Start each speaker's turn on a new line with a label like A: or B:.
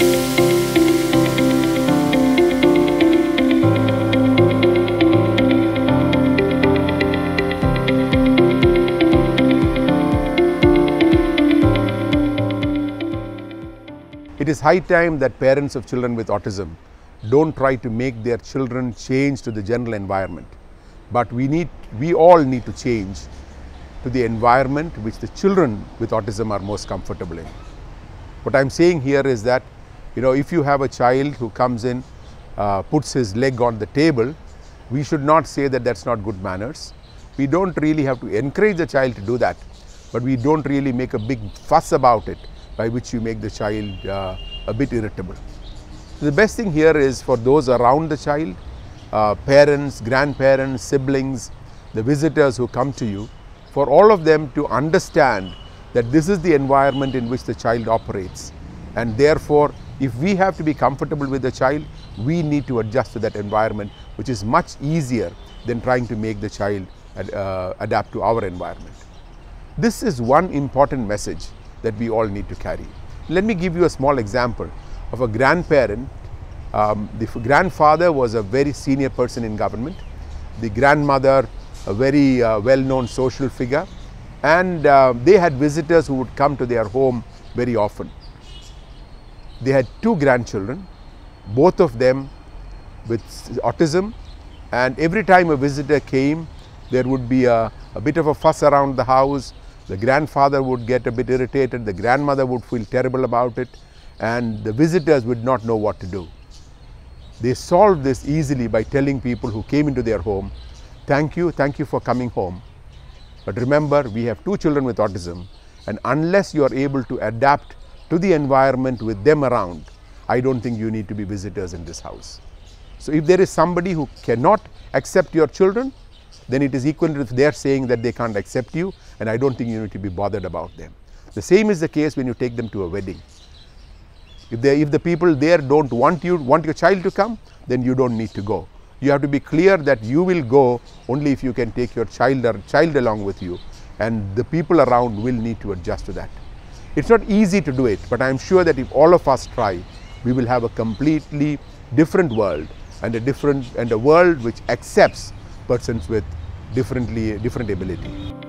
A: It is high time that parents of children with autism don't try to make their children change to the general environment. But we need, we all need to change to the environment which the children with autism are most comfortable in. What I'm saying here is that, you know, if you have a child who comes in, uh, puts his leg on the table, we should not say that that's not good manners. We don't really have to encourage the child to do that, but we don't really make a big fuss about it by which you make the child uh, a bit irritable. The best thing here is for those around the child, uh, parents, grandparents, siblings, the visitors who come to you, for all of them to understand that this is the environment in which the child operates. And therefore, if we have to be comfortable with the child, we need to adjust to that environment, which is much easier than trying to make the child uh, adapt to our environment. This is one important message that we all need to carry. Let me give you a small example of a grandparent. Um, the grandfather was a very senior person in government, the grandmother, a very uh, well known social figure, and uh, they had visitors who would come to their home very often. They had two grandchildren, both of them with autism, and every time a visitor came, there would be a, a bit of a fuss around the house, the grandfather would get a bit irritated, the grandmother would feel terrible about it, and the visitors would not know what to do. They solved this easily by telling people who came into their home, Thank you, thank you for coming home. But remember, we have two children with autism, and unless you are able to adapt to the environment with them around, I don't think you need to be visitors in this house. So, if there is somebody who cannot accept your children, then it is equal to their saying that they can't accept you and I don't think you need to be bothered about them. The same is the case when you take them to a wedding. If, they, if the people there don't want you, want your child to come, then you don't need to go. You have to be clear that you will go only if you can take your child or child along with you and the people around will need to adjust to that. It's not easy to do it, but I am sure that if all of us try, we will have a completely different world and a different and a world which accepts persons with differently different ability.